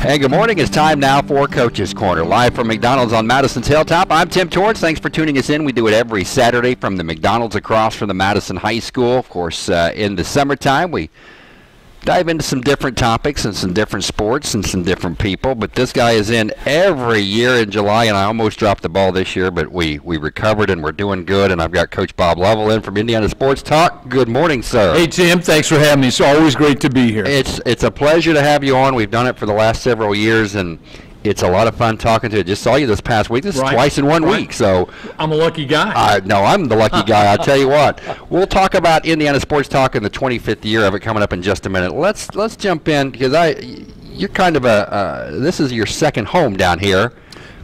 Hey, good morning. It's time now for Coach's Corner, live from McDonald's on Madison's Hilltop. I'm Tim Torrance. Thanks for tuning us in. We do it every Saturday from the McDonald's across from the Madison High School. Of course, uh, in the summertime, we dive into some different topics and some different sports and some different people. But this guy is in every year in July, and I almost dropped the ball this year, but we, we recovered and we're doing good. And I've got Coach Bob Lovell in from Indiana Sports Talk. Good morning, sir. Hey Tim, thanks for having me. It's always great to be here. It's it's a pleasure to have you on. We've done it for the last several years, and it's a lot of fun talking to you. Just saw you this past week. This is twice in one Right. week, so I'm a lucky guy. uh, no, I'm the lucky guy. I'll tell you what. We'll talk about Indiana Sports Talk in the 25th year of it coming up in just a minute. Let's let's jump in because I you're kind of a uh, this is your second home down here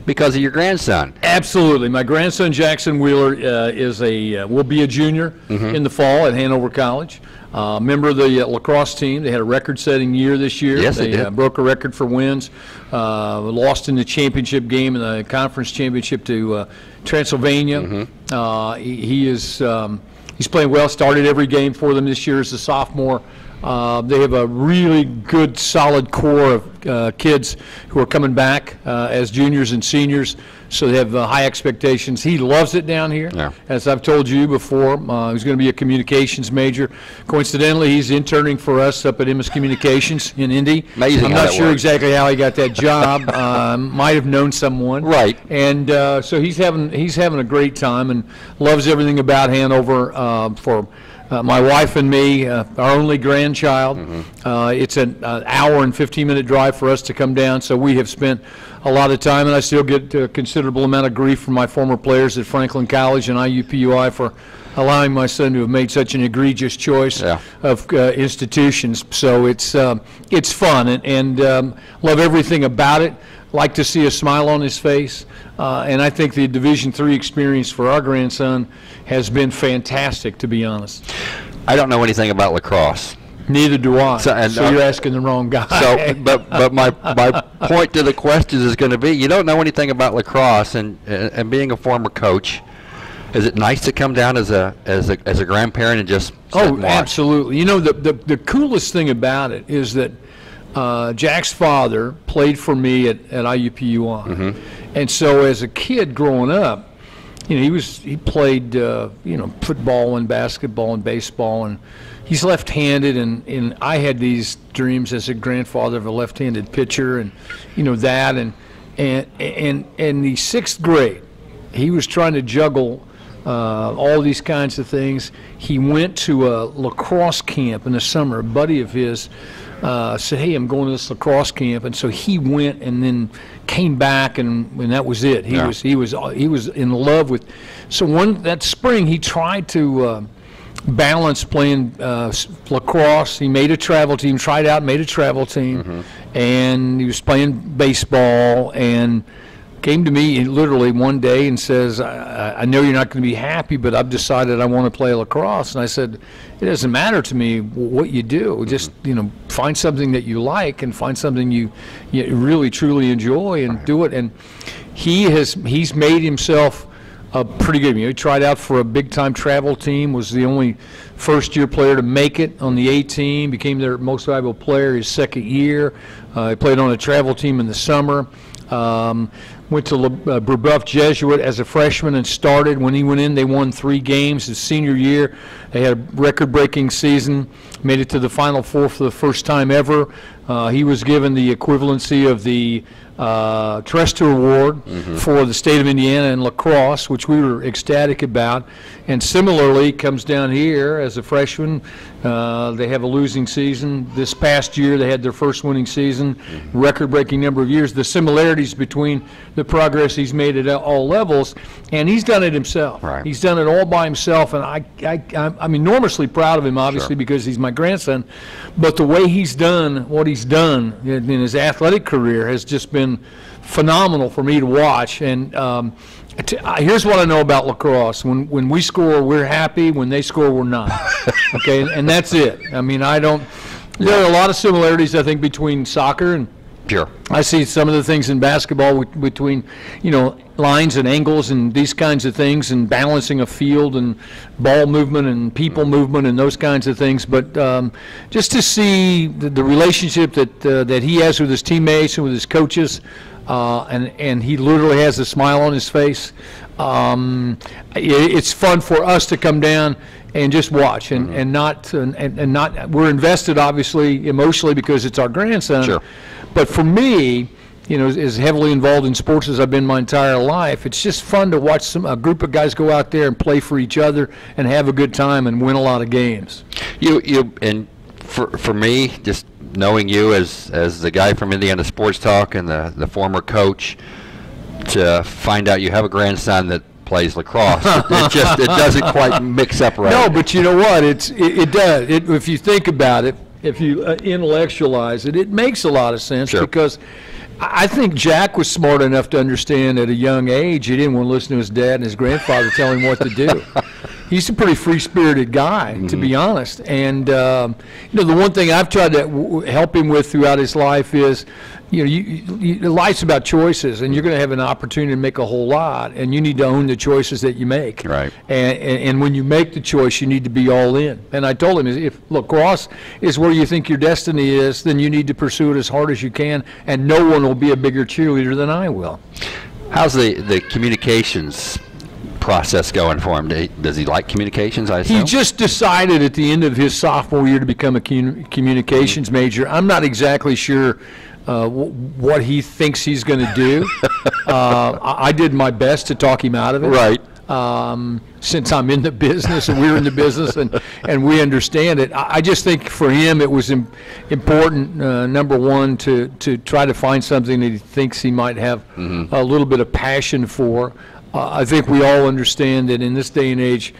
because of your grandson. Absolutely. My grandson Jackson Wheeler uh, is a uh, will be a junior Mm-hmm. in the fall at Hanover College. Uh, member of the uh, lacrosse team. They had a record-setting year this year. Yes, they did. uh, broke a record for wins. Uh, lost in the championship game in the conference championship to uh, Transylvania. Mm-hmm. Uh, he, he is um, he's playing well. Started every game for them this year as a sophomore. Uh, they have a really good, solid core of uh, kids who are coming back uh, as juniors and seniors, so they have uh, high expectations. He loves it down here. Yeah. As I've told you before, uh, he's going to be a communications major. Coincidentally, he's interning for us up at Emmis Communications in Indy. Amazing I'm not sure works. exactly how he got that job. um, might have known someone. Right. And uh, so he's having he's having a great time and loves everything about Hanover. Uh, for uh, my wife and me, uh, our only grandchild, Mm-hmm. uh, it's an uh, hour and 15 minute drive for us to come down. So we have spent a lot of time, and I still get a considerable amount of grief from my former players at Franklin College and IUPUI for allowing my son to have made such an egregious choice Yeah. of uh, institutions. So it's um, it's fun and, and um, love everything about it. Like to see a smile on his face, uh, and I think the Division three experience for our grandson has been fantastic. To be honest, I don't know anything about lacrosse. neither do I. So- So, and, uh, you're asking the wrong guy. So, but but my my point to the question is going to be: you don't know anything about lacrosse, and and being a former coach, is it nice to come down as a as a as a grandparent and just Oh, absolutely. You know, the, the, the coolest thing about it is that uh, Jack's father played for me at, at IUPUI. Mm-hmm. And so as a kid growing up, you know, he was he played uh, you know football and basketball and baseball and he's left-handed and, and I had these dreams as a grandfather of a left-handed pitcher and you know that and and and in the sixth grade he was trying to juggle uh, all these kinds of things. He went to a lacrosse camp in the summer. A buddy of his uh, said, "Hey, I'm going to this lacrosse camp," and so he went and then came back, and, and that was it. He Yeah. was he was he was in love with. So one that spring, he tried to. Uh, balance playing uh, lacrosse. He made a travel team, tried out, made a travel team, and he was playing baseball and came to me literally one day and says, I, I- know you're not going to be happy, but I've decided I want to play lacrosse. And I said, it doesn't matter to me what you do. Just, you know, find something that you like and find something you, you really, truly enjoy and do it. And he has, he's made himself a pretty good. You know, he tried out for a big-time travel team, was the only first-year player to make it on the A team, became their most valuable player his second year. Uh, he played on a travel team in the summer. Um, went to Le, uh, Brebeuf Jesuit as a freshman and started. When he went in, they won three games his senior year. They had a record-breaking season, made it to the Final Four for the first time ever. Uh, he was given the equivalency of the uh, Trester Award for the state of Indiana in lacrosse, which we were ecstatic about. And similarly, comes down here as a freshman. Uh, they have a losing season. This past year, they had their first winning season, record-breaking number of years. The similarities between the progress he's made at all levels, and he's done it himself. Right. He's done it all by himself, and I, I, I'm- I'm enormously proud of him, obviously, Sure. because he's my grandson. But the way he's done what he's done in, in his athletic career has just been phenomenal for me to watch. And um, here's what I know about lacrosse: when when we score, we're happy. When they score, we're not. Okay, and, and that's it. I mean, I don't. There are a lot of similarities, I think, between soccer and Sure. I see some of the things in basketball between, you know, lines and angles and these kinds of things and balancing a field and ball movement and people movement and those kinds of things. But um, just to see the, the relationship that uh, that he has with his teammates and with his coaches, uh, and and he literally has a smile on his face. Um, it, it's fun for us to come down and just watch and, and not and, and not we're invested obviously emotionally because it's our grandson. Sure. But for me, you know, as- as heavily involved in sports as I've been my entire life, it's just fun to watch some a group of guys go out there and play for each other and have a good time and win a lot of games. You you and for for me, just knowing you as as the guy from Indiana Sports Talk and the the former coach, to find out you have a grandson that plays lacrosse, it, just it doesn't quite mix up right. No, but you know what? It's it, it does. It, if you think about it, if you uh, intellectualize it, it makes a lot of sense Sure. because I I think Jack was smart enough to understand at a young age he didn't want to listen to his dad and his grandfather tell him what to do. He's a pretty free-spirited guy, to be honest. And um, you know, the one thing I've tried to w- help him with throughout his life is, you know, you, you, you- life's about choices, and you're going to have an opportunity to make a whole lot, and you need to own the choices that you make. Right. And, and, and when you make the choice, you need to be all in. And I told him, if lacrosse is where you think your destiny is, then you need to pursue it as hard as you can, and no one will be a bigger cheerleader than I will. How's the the communications process going for him? Does he like communications? I He just decided at the end of his sophomore year to become a communications major. I'm not exactly sure uh, wh- what he thinks he's going to do. uh, I, I did my best to talk him out of it. Right. Um, since I'm in the business and we're in the business and, and we understand it, I, I just think for him it was im- important, uh, number one, to, to try to find something that he thinks he might have a little bit of passion for. Uh, I think we all understand that in this day and age,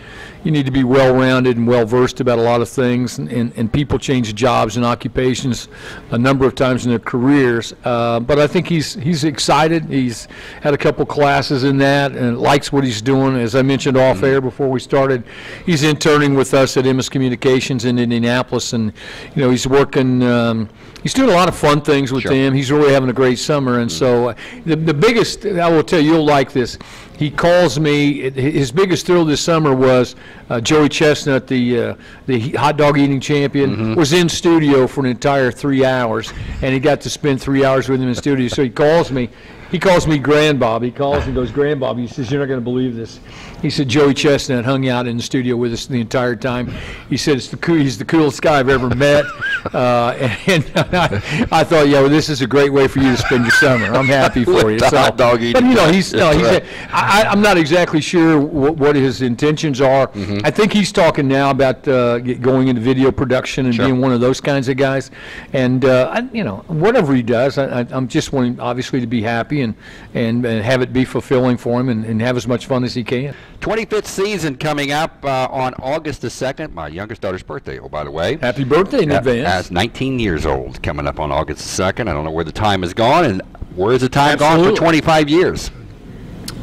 you need to be well-rounded and well-versed about a lot of things, and, and, and people change jobs and occupations a number of times in their careers. Uh, but I think he's he's excited. He's had a couple classes in that and likes what he's doing. As I mentioned off air before we started, he's interning with us at Emmis Communications in Indianapolis, and you know he's working. Um, he's doing a lot of fun things with Sure. them. He's really having a great summer, and so uh, the the biggest I will tell you, you'll like this. He calls me. His biggest thrill this summer was uh, Joey Chestnut, the uh, the hot dog eating champion, was in studio for an entire three hours, and he got to spend three hours with him in studio. So he calls me. He calls me Grand Bob. He calls and goes, Grand Bob. He says, You're not going to believe this. He said, Joey Chestnut hung out in the studio with us the entire time. He said, it's the cool, He's the coolest guy I've ever met. Uh, and I, I thought, yeah, well, this is a great way for you to spend your summer. I'm happy for you. With the hot dog eating But, you know, he's, no, he's Right. I, I'm not exactly sure what, what his intentions are. Mm-hmm. I think he's talking now about uh, going into video production and Sure. being one of those kinds of guys. And uh, I, you know, whatever he does, I, I, I'm just wanting obviously to be happy and and, and have it be fulfilling for him and, and have as much fun as he can. 25th season coming up uh, on August the 2nd. My youngest daughter's birthday, oh, by the way. Happy birthday in Uh, advance. As 19 years old, coming up on August the 2nd. I don't know where the time has gone, and where's the time gone for 25 years?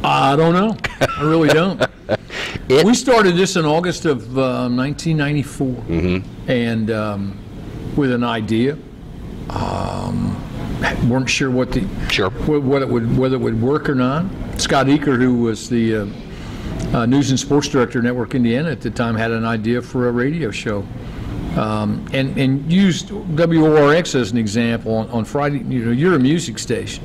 I don't know. I really don't. We started this in August of uh, 1994, and um, with an idea. Um, weren't sure what the Sure. wh- what it would whether it would work or not. Scott Eaker, who was the uh, uh, news and sports director at Network Indiana at the time, had an idea for a radio show. Um, and, and used WORX as an example on, on Friday. You know, you're a music station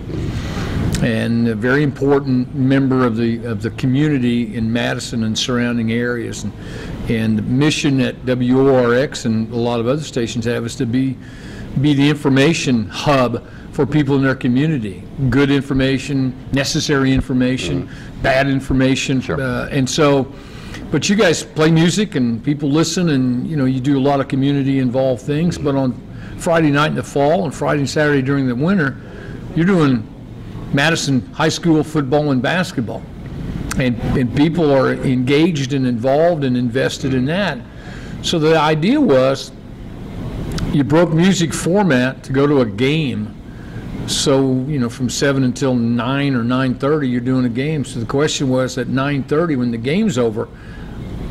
and a very important member of the of the community in Madison and surrounding areas. And, and the mission at WORX and a lot of other stations have is to be be the information hub for people in their community. Good information, necessary information, bad information, Sure. uh, and so. But you guys play music and people listen, and you know you do a lot of community involved things. But on Friday night in the fall and Friday and Saturday during the winter, you're doing Madison High School football and basketball. And, and people are engaged and involved and invested in that. So the idea was you broke music format to go to a game. So, you know, from 7 until 9 or 9.30, you're doing a game. So the question was at 9.30, when the game's over,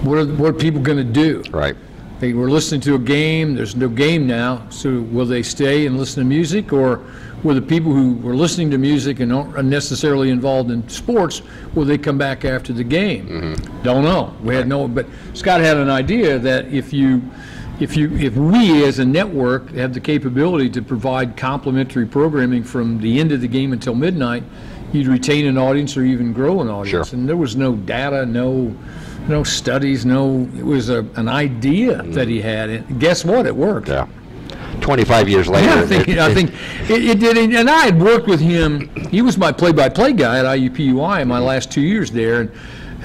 what are, what are people going to do? Right. they were listening to a game, there's no game now, so will they stay and listen to music, or will the people who were listening to music and aren't necessarily involved in sports, will they come back after the game? Mm-hmm. Don't know. We had no, but Scott had an idea that if you, if you, if we as a network have the capability to provide complementary programming from the end of the game until midnight, you'd retain an audience or even grow an audience. Sure. And there was no data, no, no studies, no, it was a, an idea mm. that he had. And guess what? It worked. Yeah. 25 years later. Yeah, I think, it- I think it, it did, and I had worked with him. He was my play-by-play guy at IUPUI in my last two years there, and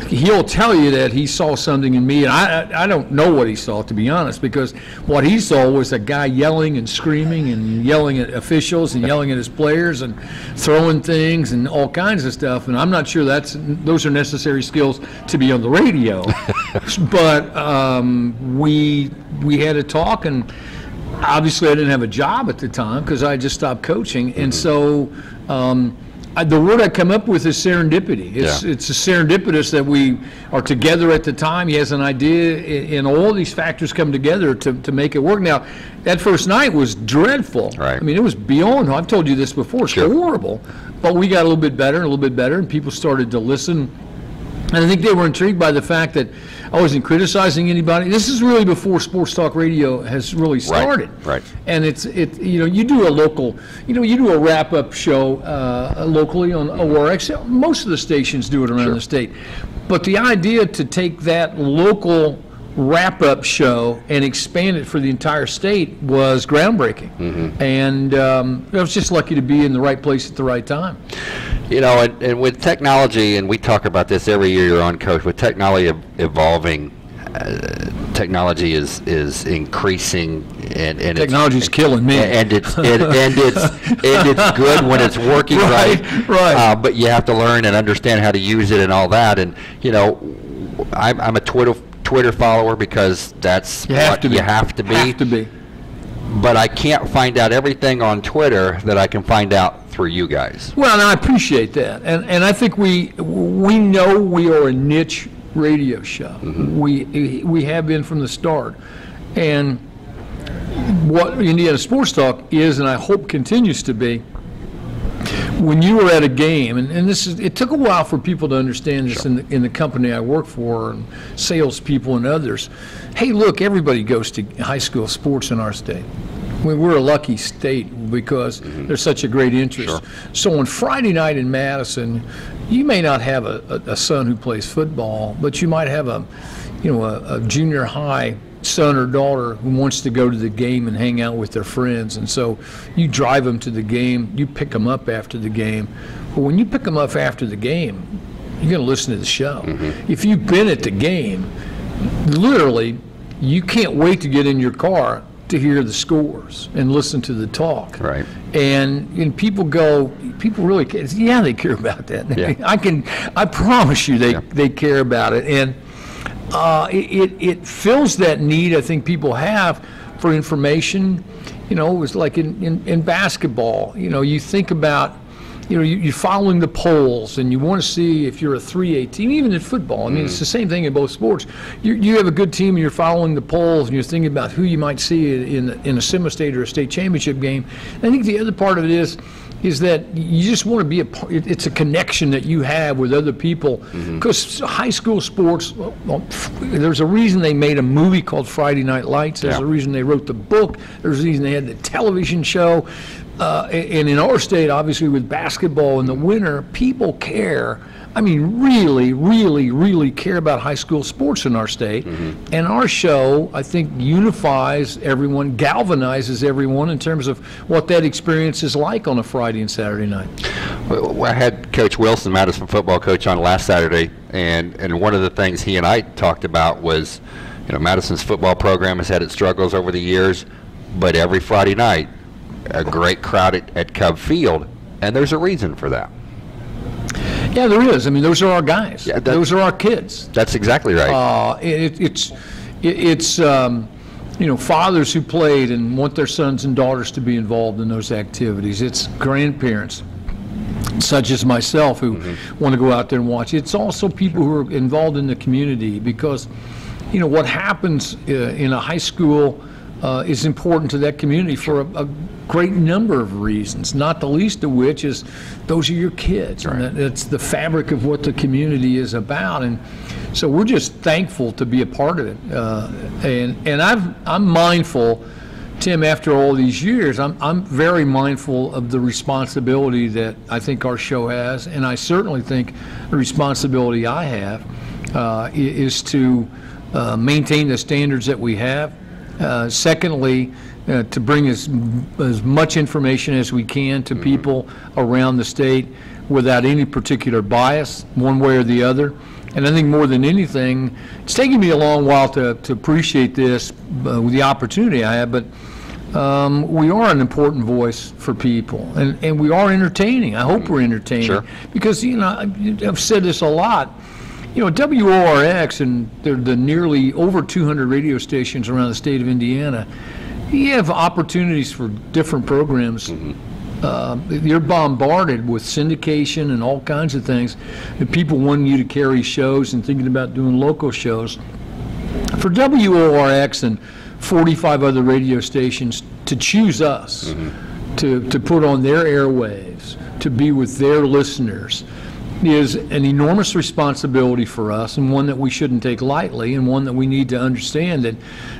he'll tell you that he saw something in me, and I, I don't know what he saw to be honest, because what he saw was a guy yelling and screaming and yelling at officials and yelling at his players and throwing things and all kinds of stuff, and I'm not sure that's those are necessary skills to be on the radio, but um, we we had a talk and obviously I didn't have a job at the time because I just stopped coaching, and so um, I, the word I come up with is serendipity. It's Yeah. it's a serendipitous that we are together at the time. He has an idea, and all these factors come together to, to make it work. Now, that first night was dreadful. Right. I mean, it was beyond. I've told you this before. It's Sure. horrible, but we got a little bit better and a little bit better, and people started to listen. And I think they were intrigued by the fact that I wasn't criticizing anybody. This is really before sports talk radio has really started. right. right. And it's it you know you do a local you know you do a wrap up show uh, locally on WORX. Most of the stations do it around the state, but the idea to take that local wrap up show and expand it for the entire state was groundbreaking. And um, I was just lucky to be in the right place at the right time. You know, and, and with technology, and we talk about this every year you're on, Coach, with technology evolving, uh, technology is, is increasing and, and Technology's killing me. and it's and, and it's and it's good when it's working right. Right, right. Uh, but you have to learn and understand how to use it and all that. And you know, I'm, I'm a Twitter Twitter follower because that's You have what to be. you have to be. Have to be. But I can't find out everything on Twitter that I can find out through you guys. Well, and I appreciate that, and and I think we we know we are a niche radio show. Mm-hmm. We we have been from the start, and what Indiana Sports Talk is, and I hope continues to be. When you were at a game, and, and this is, it took a while for people to understand this in, the, in the company I work for, and salespeople and others. Hey, look, everybody goes to high school sports in our state. We- We're a lucky state because mm-hmm. there's such a great interest. Sure. So on Friday night in Madison, you may not have a, a, a son who plays football, but you might have a, you know, a, a junior high son or daughter who wants to go to the game and hang out with their friends. And so you drive them to the game, you pick them up after the game. But when you pick them up after the game, you're going to listen to the show. Mm-hmm. If you've been at the game, literally, you can't wait to get in your car to hear the scores and listen to the talk. Right. And and people go, people really care. Yeah, they care about that. Yeah. I can, I promise you, they Yeah. they care about it, and uh, it, it it fills that need I think people have for information. You know, it was like in, in, in basketball. You know, you think about. You know, you- you're following the polls, and you want to see if you're a 3A team, even in football. I mean, it's mm. the same thing in both sports. You, you have a good team, and you're following the polls, and you're thinking about who you might see in in a semi-state or a state championship game. I think the other part of it is is that you just want to be a part, it's a connection that you have with other people. Mm-hmm. Because high school sports, well, there's a reason they made a movie called Friday Night Lights. There's Yeah. a reason they wrote the book. There's a reason they had the television show. Uh, and in our state, obviously, with basketball in the winter, people care. I mean, really, really, really care about high school sports in our state. And our show, I think, unifies everyone, galvanizes everyone in terms of what that experience is like on a Friday and Saturday night. Well, I had Coach Wilson, Madison football coach, on last Saturday, and, and one of the things he and I talked about was, you know, Madison's football program has had its struggles over the years, but every Friday night, a great crowd at, at Cub Field, and there's a reason for that. Yeah, there is. I mean, those are our guys. Yeah, that- those are our kids. That's exactly right. Uh, it, it's it, it's um, you know fathers who played and want their sons and daughters to be involved in those activities. It's grandparents such as myself who want to go out there and watch. It's also people who are involved in the community because you know, what happens uh, in a high school uh, is important to that community for a, a great number of reasons, not the least of which is those are your kids. And that- it's the fabric of what the community is about. And so we're just thankful to be a part of it. Uh, and and I've, I'm mindful, Tim, after all these years, I'm, I'm very mindful of the responsibility that I think our show has. And I certainly think the responsibility I have uh, is to uh, maintain the standards that we have. Uh, Secondly, uh, to bring as, as much information as we can to people around the state without any particular bias, one way or the other. And I think more than anything, it's taken me a long while to, to appreciate this uh, with the opportunity I have, but um, we are an important voice for people, and, and we are entertaining. I hope we're entertaining. Sure. Because, you know, I've said this a lot. You know, WORX and the, the nearly over 200 radio stations around the state of Indiana, you have opportunities for different programs. Uh, you're bombarded with syndication and all kinds of things, and people wanting you to carry shows and thinking about doing local shows. For WORX and 45 other radio stations to choose us, to, to put on their airwaves, to be with their listeners, is an enormous responsibility for us and one that we shouldn't take lightly and one that we need to understand that,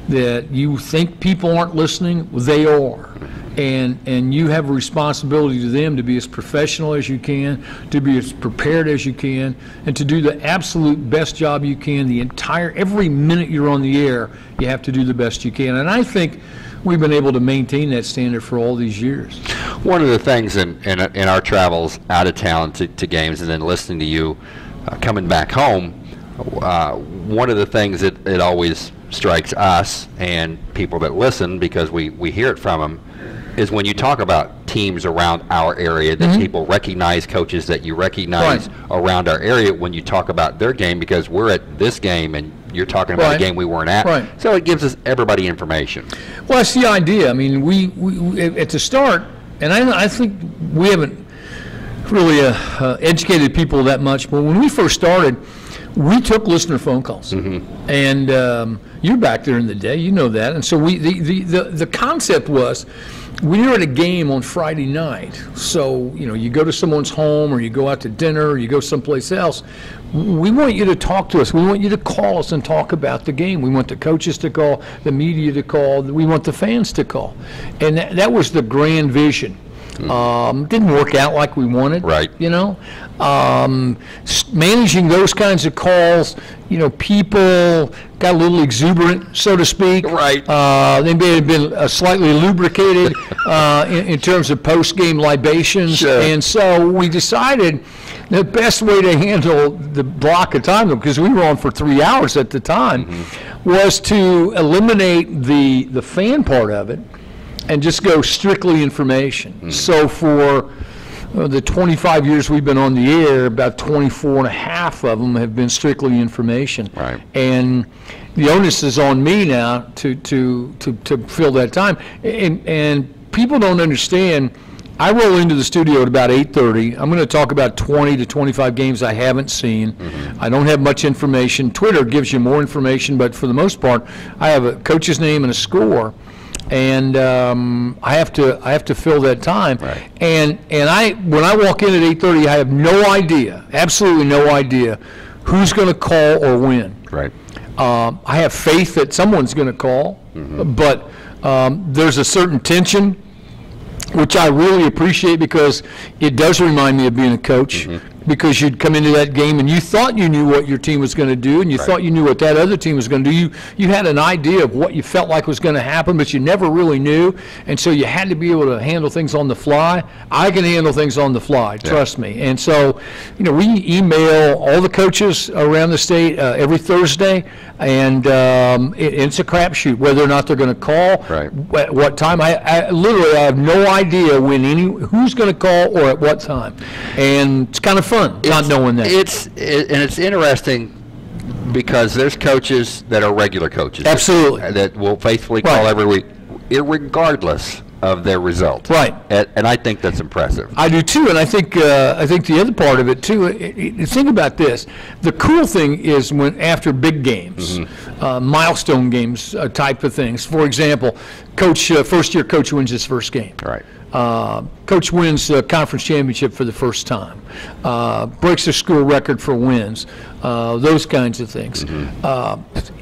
that you think people aren't listening, they are. And, and you have a responsibility to them to be as professional as you can, to be as prepared as you can, and to do the absolute best job you can. The entire, every minute you're on the air, you have to do the best you can. And I think we've been able to maintain that standard for all these years. One of the things in, in, in our travels out of town to, to games and then listening to you uh, coming back home, uh, one of the things that it always strikes us and people that listen because we, we hear it from them is when you talk about teams around our area that people recognize coaches that you recognize Right. around our area when you talk about their game because we're at this game and you're talking about Right. a game we weren't at. Right. So it gives us everybody information. Well, that's the idea. I mean, we, we, at the start, and I, I think we haven't really uh, uh, educated people that much, but when we first started, we took listener phone calls. And um, you're back there in the day, you know that. And so we, the, the, the, the concept was, you're at a game on Friday night, so, you know, you go to someone's home or you go out to dinner or you go someplace else, we want you to talk to us. We want you to call us and talk about the game. We want the coaches to call, the media to call, we want the fans to call. And that, that was the grand vision. Um, didn't work out like we wanted. Right. You know, um, managing those kinds of calls, you know, people got a little exuberant, so to speak. Right. Uh, they may have been uh, slightly lubricated uh, in, in terms of post-game libations, Sure. and so we decided the best way to handle the block of time, because we were on for three hours at the time, Mm-hmm. was to eliminate the the fan part of it and just go strictly information. Mm-hmm. So for uh, the 25 years we've been on the air, about 24 and a half of them have been strictly information. Right. And the onus is on me now to, to, to, to fill that time. And, and people don't understand, I roll into the studio at about 8:30. I'm going to talk about 20 to 25 games I haven't seen. I don't have much information. Twitter gives you more information, but for the most part, I have a coach's name and a score and um, I have to I have to fill that time. Right. And and I when I walk in at 8:30, I have no idea, absolutely no idea, who's going to call or when. Right. Um, I have faith that someone's going to call, but um, there's a certain tension, which I really appreciate because it does remind me of being a coach. Because you'd come into that game and you thought you knew what your team was going to do, and you thought you knew what that other team was going to do. You you had an idea of what you felt like was going to happen, but you never really knew, and so you had to be able to handle things on the fly. I can handle things on the fly, trust me. And so, you know, we email all the coaches around the state uh, every Thursday, and um, it, it's a crapshoot whether or not they're going to call. Right. At what time? I, I literally I have no idea when any who's going to call or at what time, and it's kind of fun not knowing that. It's it, and it's interesting because there's coaches that are regular coaches. Absolutely. That will faithfully call Right. every week, irregardless of their results. Right. And, and I think that's impressive. I do too, and I think uh, I think the other part of it too. i i think about this: the cool thing is when after big games, uh, milestone games uh, type of things. For example, coach uh, first year coach wins his first game. Right. Uh, coach wins the conference championship for the first time. Uh, breaks the school record for wins. Uh, those kinds of things. Uh,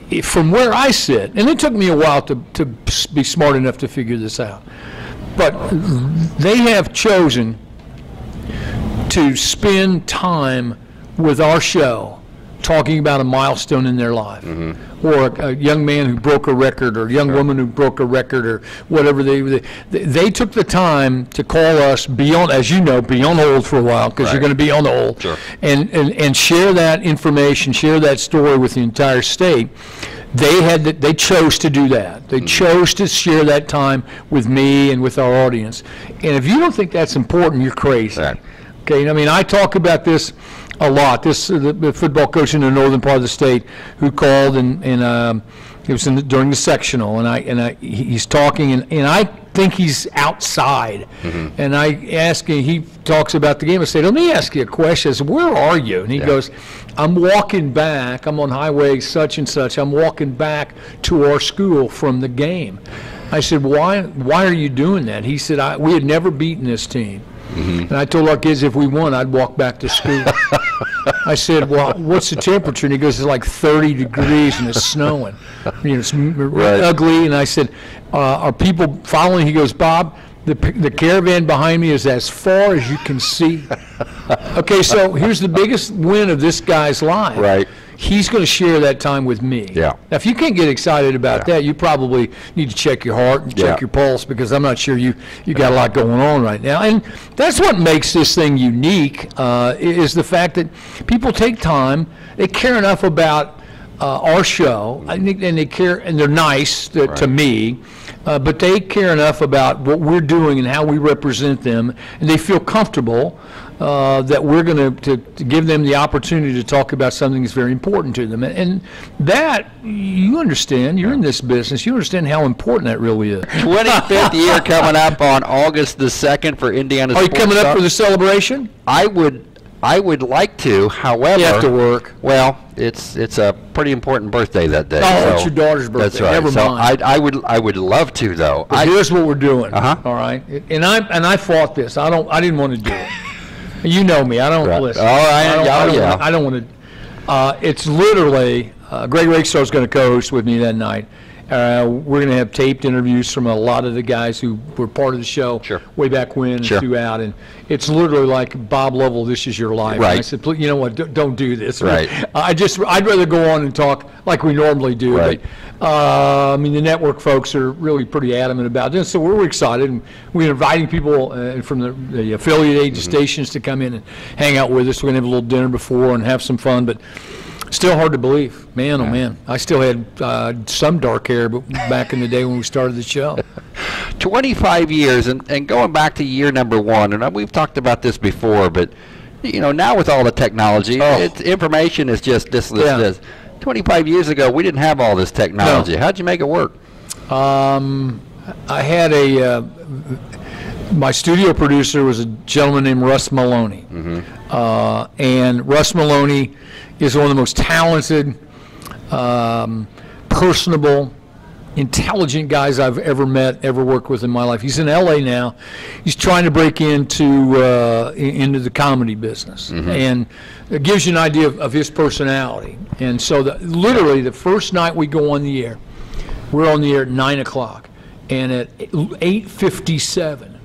if- from where I sit, and it took me a while to, to be smart enough to figure this out, but they have chosen to spend time with our show talking about a milestone in their life. Or a, a young man who broke a record or a young woman who broke a record or whatever they, they they took the time to call us beyond, as you know be on hold for a while because Right. you're going to be on the hold Sure. and, and and share that information share that story with the entire state. They had to, they chose to do that. They mm. chose to share that time with me and with our audience. And if you don't think that's important you're crazy. Right. Okay, I mean, I talk about this a lot. This, uh, the, the football coach in the northern part of the state who called and, and, um, it was in the, during the sectional, and I, and I, he's talking, and, and I think he's outside. And I ask him, he talks about the game, I say, let me ask you a question. I said, where are you? And he goes, I'm walking back, I'm on highway such and such, I'm walking back to our school from the game. I said, why, why are you doing that? He said, I, we had never beaten this team. And I told our kids if we won, I'd walk back to school. I said, well, what's the temperature? And he goes, it's like 30 degrees and it's snowing. You know, it's Right. ugly. And I said, uh, are people following? He goes, Bob, the, the caravan behind me is as far as you can see. Okay, so here's the biggest win of this guy's life. Right. He's going to share that time with me. Yeah. Now, if you can't get excited about that, you probably need to check your heart and check Yeah. your pulse because I'm not sure you you got a lot going on right now. And that's what makes this thing unique uh, is the fact that people take time, they care enough about uh, our show, I think, and they care, and they're nice to, to me. Uh, but they care enough about what we're doing and how we represent them, and they feel comfortable uh, that we're going to to give them the opportunity to talk about something that's very important to them. And, and that, you understand, you're in this business, you understand how important that really is. 25th year coming up on August the 2nd for Indiana Are you coming up for the celebration? I would I would like to, however. You have to work. Well, it's it's a pretty important birthday that day. Oh, it's your daughter's birthday. That's right. Never so mind. I, I would I would love to though. I, here's what we're doing. Uh-huh. All right, and I and I fought this. I don't. I didn't want to do it. You know me. I don't Right. listen. All right. I don't, Oh, I don't yeah. wanna- I don't want to. Uh, it's literally uh, Greg is going to co-host with me that night. Uh, we're going to have taped interviews from a lot of the guys who were part of the show Sure. way back when and throughout. And it's literally like Bob Lovell, "This is your life." And I said, you know what? Don't, don't do this." Right. I just I'd rather go on and talk like we normally do. Right. But, uh, I mean, the network folks are really pretty adamant about this, so we're excited. and We're inviting people uh, from the, the affiliated Mm-hmm. stations to come in and hang out with us. We're gonna have a little dinner before and have some fun, but still hard to believe. Man, oh man, I still had uh, some dark hair, but back in the day when we started the show. 25 years and, and going back to year number one and uh, we've talked about this before but you know now with all the technology Oh. it's, information is just this this Yeah. this 25 years ago we didn't have all this technology. How'd you make it work? Um, I had a, uh, my studio producer was a gentleman named Russ Maloney. Uh, and Russ Maloney is one of the most talented, um, personable, intelligent guys I've ever met, ever worked with in my life. He's in LA now. He's trying to break into uh, into the comedy business, and it gives you an idea of, of his personality. And so, the, literally, the first night we go on the air, we're on the air at nine o'clock, and at eight fifty-seven,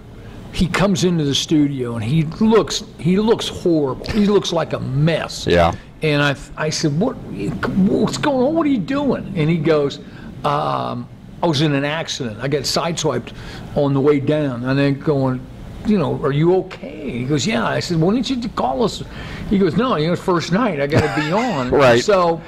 he comes into the studio and he looks he looks horrible. He looks like a mess. Yeah. And I I said, what what's going on? What are you doing? And he goes, um, I was in an accident. I got sideswiped on the way down, and then going. You know, are you okay? He goes, yeah. I said, why didn't you call us? He goes, no, you know, it's first night. I got to be on. Right. So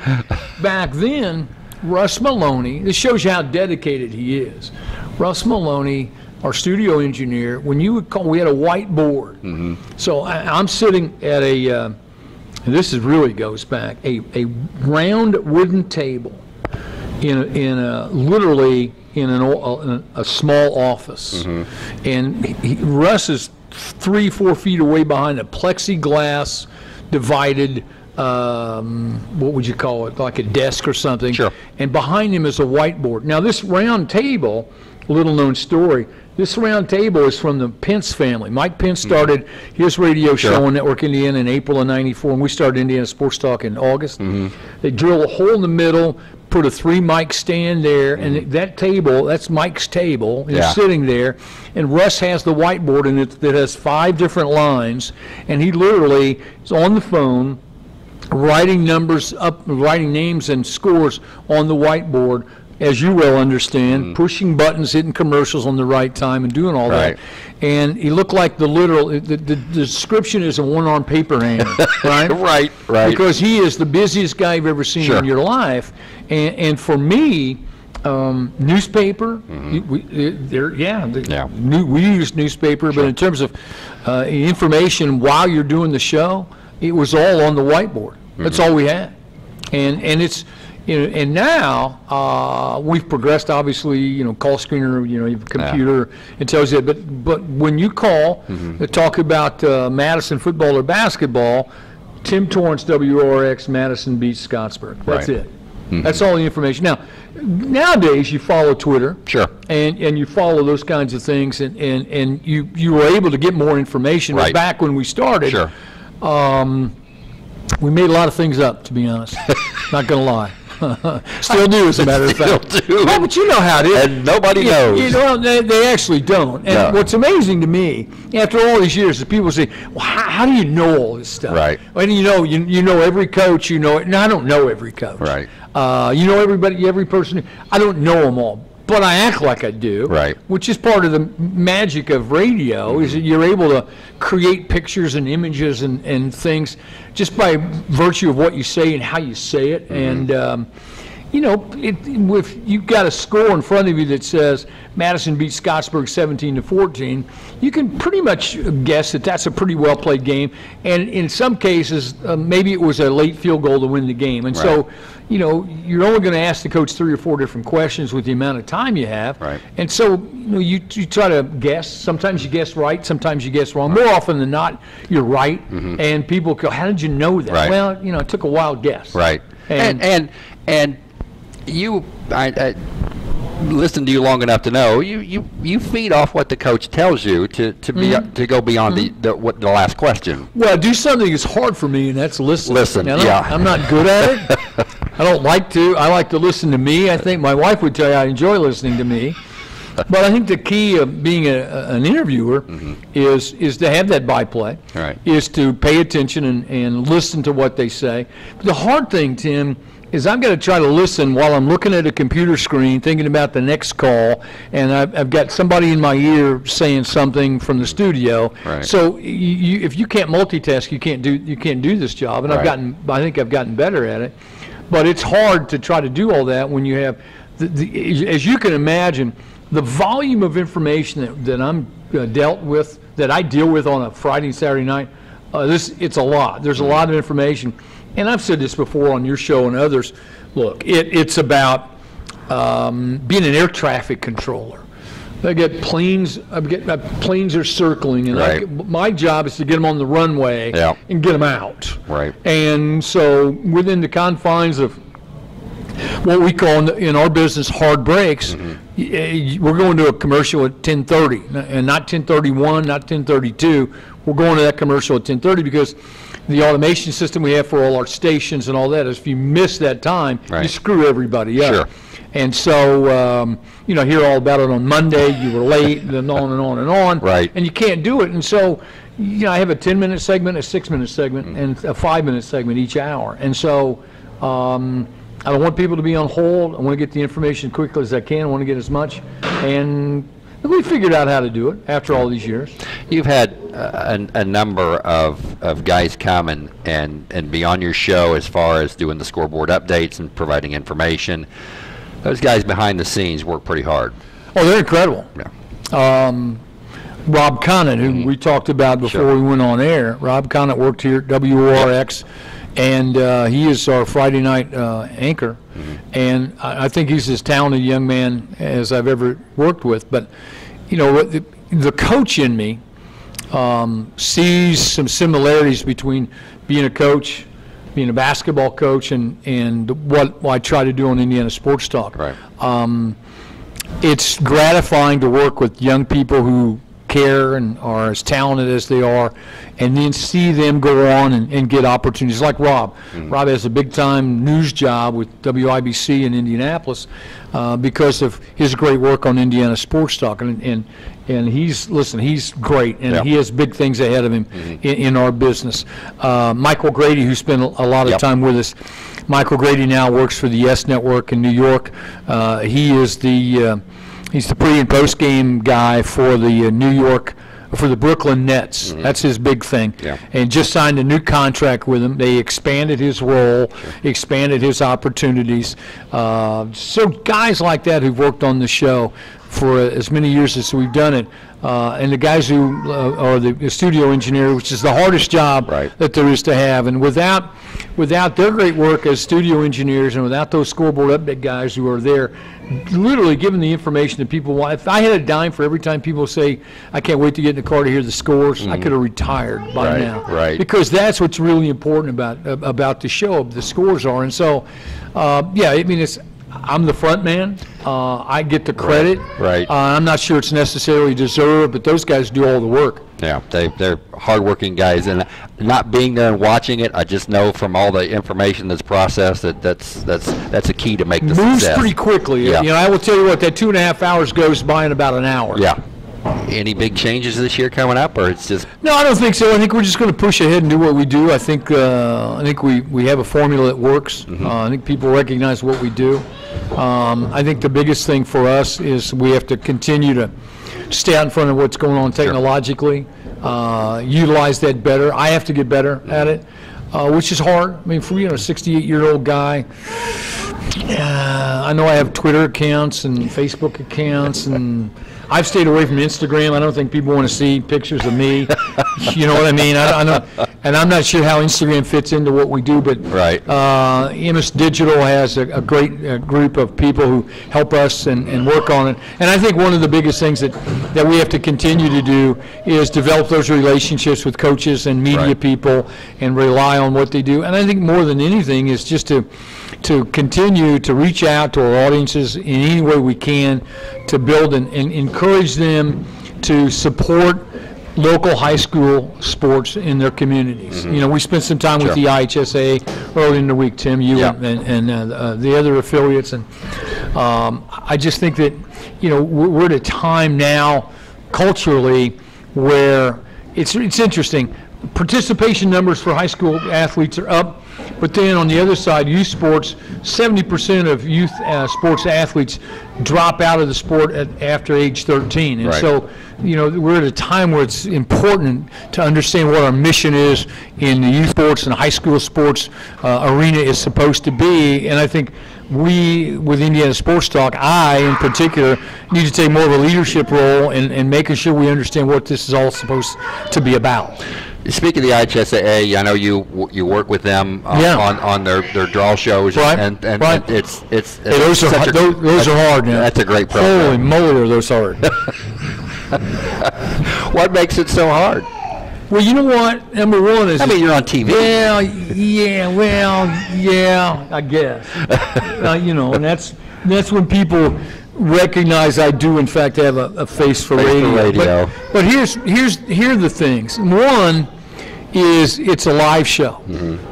back then, Russ Maloney, this shows you how dedicated he is. Russ Maloney, our studio engineer, when you would call, we had a whiteboard. So I, I'm sitting at a, uh, this is really goes back, a, a round wooden table. In a, in a literally in an, in a, a small office, and he, Russ is three four feet away behind a plexiglass divided. Um, what would you call it? Like a desk or something. Sure. And behind him is a whiteboard. Now this round table, little known story. This round table is from the Pence family. Mike Pence mm-hmm. started his radio show on Network Indiana in April of '94, and we started Indiana Sports Talk in August. Mm-hmm. They drill a hole in the middle, put a three mic stand there, and mm-hmm. that table, that's Mike's table, is Yeah. sitting there, and Russ has the whiteboard, and it that has five different lines, and he literally is on the phone writing numbers up, writing names and scores on the whiteboard, as you well understand, Mm-hmm. pushing buttons, hitting commercials on the right time, and doing all Right. that. And he looked like the literal. The, the, the description is a one-arm paper hanger, right? Right, right. Because he is the busiest guy you've ever seen Sure. in your life, and and for me. Um, newspaper, you- we, there, yeah, the Mm-hmm. Yeah. new, we use newspaper, but in terms of uh, information while you're doing the show, it was all on the whiteboard. That's all we had, and and it's you know, and now uh, we've progressed. Obviously, you know, call screener, you know, you have a computer, it tells you. But but when you call to talk about uh, Madison football or basketball, Tim Torrance, WORX, Madison beats Scottsburg. That's Right. it. That's all the information. Now, nowadays you follow Twitter Sure. and and you follow those kinds of things, and and and you you were able to get more information. Right. Back when we started, Sure. we made a lot of things up. To be honest, not gonna lie, still do as a matter of fact. Still do. Well, but you know how it is. And nobody You- knows. You know, they, they actually don't. And No. what's amazing to me, after all these years, is people say, "Well, how, how do you know all this stuff?" Right. And you know, you, you know every coach. You know, it. no, I don't know every coach. Right. Uh, you know everybody, every person. I don't know them all, but I act like I do. Right. Which is part of the magic of radio, is that you're able to create pictures and images and, and things just by virtue of what you say and how you say it. And, um, you know, it, if you've got a score in front of you that says Madison beats Scottsburg 17 to 14, you can pretty much guess that that's a pretty well played game. And in some cases, uh, maybe it was a late field goal to win the game. And so, you know, you're only going to ask the coach three or four different questions with the amount of time you have. Right. And so, you know, you, you try to guess. Sometimes you guess right, sometimes you guess wrong. More often than not, you're right. And people go, "How did you know that?" Mm-hmm. Right. Well, you know, it took a wild guess. Right. And- And and and you, I, I listened to you long enough to know you you you feed off what the coach tells you to to be Mm-hmm. to go beyond the, the what the last question. Well, do something that's hard for me, and that's listen. Listen, Now, yeah. I'm not good at it. I don't like to. I like to listen to me. I think my wife would tell you I enjoy listening to me. But I think the key of being a, an interviewer is is to have that byplay. Mm-hmm. Right. Is to pay attention and, and listen to what they say. But the hard thing, Tim, is I'm going to try to listen while I'm looking at a computer screen, thinking about the next call, and I've, I've got somebody in my ear saying something from the studio. Right. So you, if you can't multitask, you can't do you can't do this job. And I've gotten, I think I've gotten better at it. But it's hard to try to do all that when you have, the, the, as you can imagine, the volume of information that, that I'm uh, dealt with, that I deal with on a Friday and Saturday night. Uh, this it's a lot. There's a lot of information, and I've said this before on your show and others. Look, it, it's about um, being an air traffic controller. I get planes. I get uh, planes are circling, and I Right. get- my job is to get them on the runway Yeah. and get them out. Right. And so within the confines of what we call in, the, in our business hard breaks, Mm-hmm. y- y- we're going to a commercial at 10:30, and not 10:31, not 10:32. We're going to that commercial at 10:30 because the automation system we have for all our stations and all that is if you miss that time, you screw everybody up. Sure. And so, um, you know, hear all about it on Monday. You were late, and then on and on and on. Right. And you can't do it. And so, you know, I have a 10-minute segment, a six-minute segment, and a five-minute segment each hour. And so, um, I don't want people to be on hold. I want to get the information as quickly as I can. I want to get as much. And we figured out how to do it after all these years. You've had uh, a, a number of, of guys come and, and, and be on your show as far as doing the scoreboard updates and providing information. Those guys behind the scenes work pretty hard. Oh, they're incredible. Yeah. Rob Conant, who we talked about before Sure. we went on air. Rob Conant worked here at WORX, and uh, he is our Friday night uh, anchor. And I, I think he's as talented young man as I've ever worked with. But you know, the, the coach in me um, sees some similarities between being a coach, being a basketball coach, and and what I try to do on Indiana Sports Talk Right. it's gratifying to work with young people who care and are as talented as they are, and then see them go on and, and get opportunities like Rob. Rob has a big time news job with WIBC in Indianapolis uh, because of his great work on Indiana Sports Talk, and and, and he's listen, he's great, and Yeah. he has big things ahead of him in, in our business. Uh, Michael Grady, who spent a lot of Yep. time with us. Michael Grady now works for the Yes Network in New York. Uh, he is the uh, he's the pre and post game guy for the uh, New York for the Brooklyn Nets. That's his big thing. Yeah. And just signed a new contract with him. They expanded his role, expanded his opportunities. Uh, so guys like that who've worked on the show for as many years as we've done it. Uh, and the guys who uh, are the, the studio engineer, which is the hardest job Right. that there is to have. And without, without their great work as studio engineers and without those scoreboard update guys who are there, literally giving the information that people want. If I had a dime for every time people say, I can't wait to get in the car to hear the scores, I could have retired by Mm-hmm. Right, now. right. Because that's what's really important about, about the show, the scores are. And so, uh, yeah, I mean, it's, I'm the front man. Uh, I get the credit. right. Uh, I'm not sure it's necessarily deserved, but those guys do all the work. Yeah, they, they're hardworking guys, and not being there and watching it, I just know from all the information that's processed that that's that's that's a key to make the moves success. pretty quickly. Yeah. You know, I will tell you what, that two and a half hours goes by in about an hour. Yeah. Any big changes this year coming up, or it's just No, I don't think so. I think we're just going to push ahead and do what we do. I think uh, I think we, we have a formula that works. Mm-hmm. Uh, I think people recognize what we do. Um, I think the biggest thing for us is we have to continue to stay out in front of what's going on technologically, uh, utilize that better. I have to get better at it, uh, which is hard. I mean, for you know, a 68 year old guy. Uh, I know I have Twitter accounts and Facebook accounts, and I've stayed away from Instagram. I don't think people want to see pictures of me. you know what I mean? I, I don't, and I'm not sure how Instagram fits into what we do, but Right. uh, Emmis Digital has a, a great uh, group of people who help us and, and work on it. And I think one of the biggest things that, that we have to continue to do is develop those relationships with coaches and media Right. people and rely on what they do. And I think more than anything is just to to continue to reach out to our audiences in any way we can to build and, and encourage them to support local high school sports in their communities. You know, we spent some time with the IHSAA early in the week, Tim, you Yeah. and, and uh, uh, the other affiliates, and um, I just think that, you know, we're we're at a time now culturally where it's, it's interesting. Participation numbers for high school athletes are up, but then on the other side, youth sports, 70% of youth uh, sports athletes drop out of the sport at, after age 13. And Right. so, you know, we're at a time where it's important to understand what our mission is in the youth sports and high school sports uh, arena is supposed to be. And I think we, with Indiana Sports Talk, I in particular, need to take more of a leadership role in, in making sure we understand what this is all supposed to be about. Speaking of the IHSAA, I know you you work with them uh, Yeah. on, on their, their draw shows, Right, and, and right. it's it's, Hey, those are, a- those, those are hard now. That's a great problem. Holy program. moly, are those hard. What makes it so hard? well, you know what? Number one is. I mean, you're on TV. Well, yeah, well, yeah, I guess. uh, you know, and that's that's when people recognize I do in fact have a, a face for Face for radio. radio. But, but here's here's here are the things. One is it's a live show.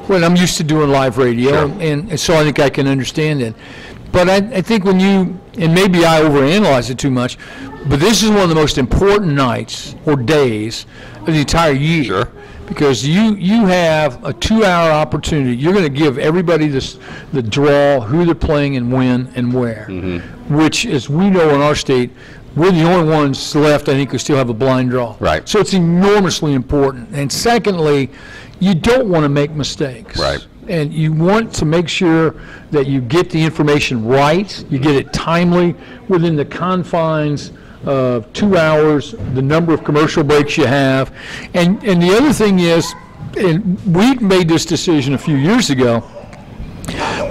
When I'm used to doing live radio. Sure. and, and so I think I can understand it. But I, I think when you, and maybe I overanalyze it too much, but this is one of the most important nights or days of the entire year Sure. because you you have a two-hour opportunity. You're going to give everybody this the draw, who they're playing, and when and where. Mm-hmm. Which, as we know in our state, we're the only ones left. I think who still have a blind draw. Right. So it's enormously important. And secondly, you don't want to make mistakes. Right. And you want to make sure that you get the information right, you get it timely, within the confines of two hours, the number of commercial breaks you have. And, and the other thing is, and we made this decision a few years ago.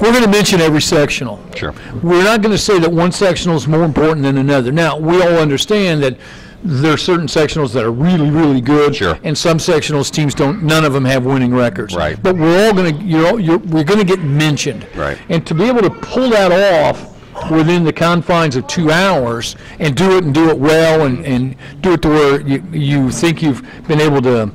We're going to mention every sectional. Sure. We're not going to say that one sectional is more important than another. Now, we all understand that there are certain sectionals that are really, really good. Sure. And some sectionals teams don't. None of them have winning records. Right. But we're all going to, you know, you're, we're going to get mentioned. Right. And to be able to pull that off within the confines of two hours and do it and do it well and, and do it to where you, you think you've been able to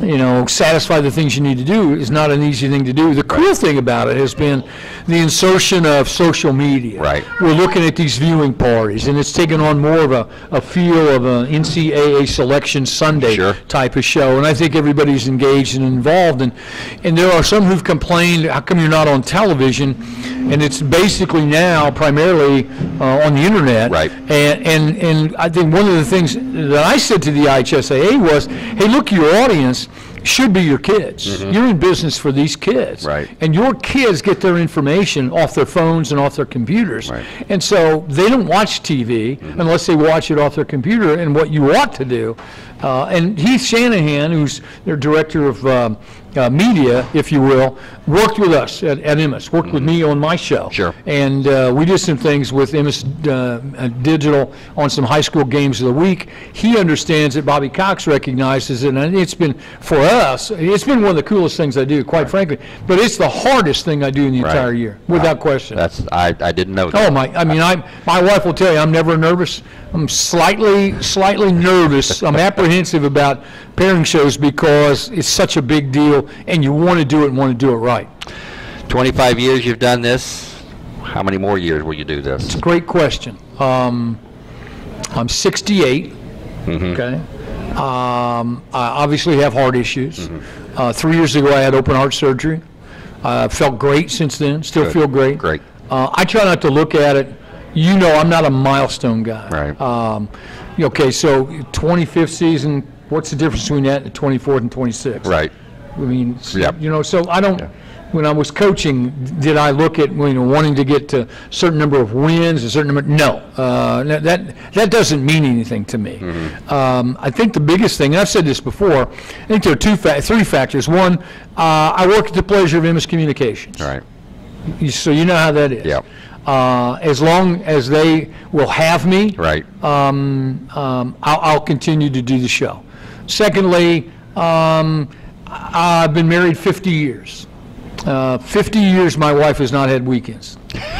you know, satisfy the things you need to do is not an easy thing to do. The cool thing about it has been the insertion of social media. Right. We're looking at these viewing parties, and it's taken on more of a, a feel of an NCAA selection Sunday Sure. type of show. And I think everybody's engaged and involved. And, and there are some who've complained, how come you're not on television? And it's basically now primarily uh, on the internet. Right. And, and, and I think one of the things that I said to the IHSAA was, hey, look, your audience should be your kids. You're in business for these kids. Mm-hmm. Right. And your kids get their information off their phones and off their computers. Right. Mm-hmm. And so they don't watch TV unless they watch it off their computer. And what you ought to do, uh, and Heath Shanahan, who's their director of um, uh, media, if you will, worked with us at, at Emmis, worked with me on my show. Mm-hmm. Sure. And uh, we did some things with Emmis uh, uh, Digital on some high school games of the week. He understands it. Bobby Cox recognizes it. And it's been, for us, it's been one of the coolest things I do, quite frankly. But it's the hardest thing I do in the Right. entire year, without question. That's I, I didn't know that. Oh my! I mean, I my wife will tell you I'm never nervous. I'm slightly slightly nervous. I'm apprehensive about pairing shows because it's such a big deal, and you want to do it and want to do it right. 25 years you've done this. How many more years will you do this? It's a great question. Um, I'm 68. Okay. Um, I obviously have heart issues. Uh, three years ago, I had open heart surgery. I uh, felt great since then. Still Good. feel great. Great. Uh, I try not to look at it. You know, I'm not a milestone guy. Right. Um, okay, so 25th season. What's the difference between that and 24th and 26th? Right. I mean, Yep. you know, so I don't, when I was coaching, did I look at, you know, wanting to get to a certain number of wins, a certain number? No. Uh, that- That, doesn't mean anything to me. Mm-hmm. Um, I think the biggest thing, and I've said this before, I think there are two, fa- three factors. One, uh, I work at the pleasure of Emmis Communications. All right. You- So you know how that is. Yep. Uh, As long as they will have me Right. um, um, I'll, I'll continue to do the show. Secondly, um, I've been married 50 years. Uh, 50 years, my wife has not had weekends.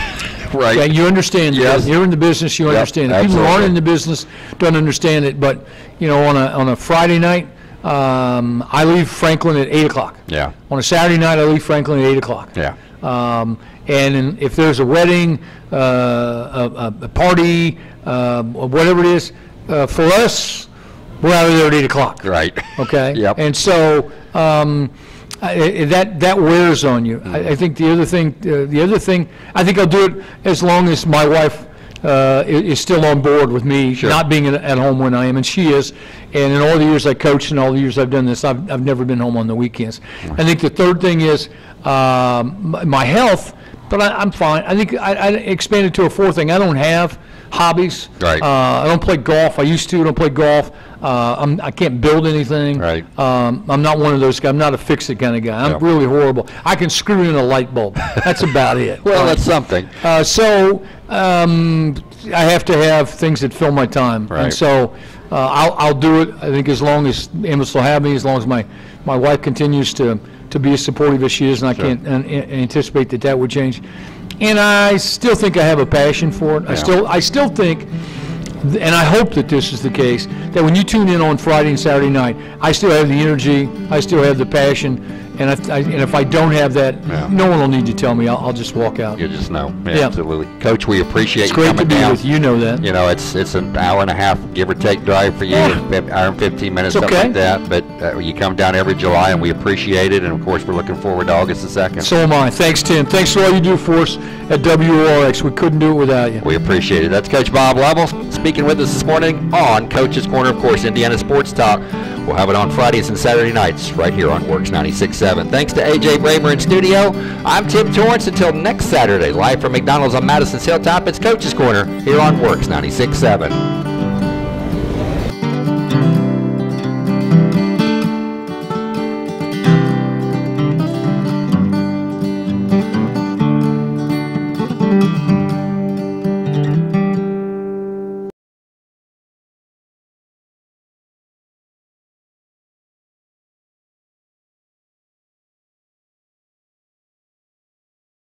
Right. You understand Yes. that. You're in the business, you Yep, understand it. People who aren't in the business don't understand it, but, you know, on a, on a Friday night, um, I leave Franklin at 8 o'clock. Yeah. On a Saturday night, I leave Franklin at 8 o'clock. Yeah. Um, And in- if there's a wedding, uh, a a- party, uh, whatever it is, uh, for us, we're out of there at 8 o'clock. Right. Okay? Yep. And so um, I- that that wears on you. I I think the other thing, uh, the other thing, I think I'll do it as long as my wife uh, is still on board with me, not being at home when I am, and she is. And in all the years I coached and all the years I've done this, I've I've never been home on the weekends. I think the third thing is um, my health, but I- I'm fine. I think I I expanded to a fourth thing. I don't have hobbies. Right. Uh, I don't play golf. I used to. I don't play golf. Uh, I'm, I can't build anything. Right. Um, I'm not one of those guys. I'm not a fix-it kind of guy. I'm really horrible. I can screw in a light bulb. That's about it. Well, that's something. Uh, so um, I have to have things that fill my time, Right. and so uh, I'll, I'll do it. I think as long as Emmis will have me, as long as my my wife continues to to be as supportive as she is, and I can't an- an- anticipate that that would change. And I still think I have a passion for it. I still I still think. And I hope that this is the case, that when you tune in on Friday and Saturday night, I still have the energy, I still have the passion, and if I, and if I don't have that, Yeah. no one will need to tell me, I'll, I'll just walk out. You just know. Yeah, Yeah. Absolutely. Coach, we appreciate It's you great to coming be down. with you, you know that. You know, it's it's an hour and a half, give or take, drive for you, an hour and 15 minutes, It's something okay. like that. But uh, you come down every July, and we appreciate it. And of course, we're looking forward to August the 2nd. So am I. Thanks, Tim. Thanks for all you do for us at WORX. We couldn't do it without you. We appreciate it. That's Coach Bob Lovell speaking with us this morning on Coach's Corner, of course, Indiana Sports Talk. We'll have it on Fridays and Saturday nights right here on WORX 96.7. Thanks to AJ Bramer in studio. I'm Tim Torrance. Until next Saturday, live from McDonald's on Madison's Hilltop, it's Coach's Corner here on WORX 96.7.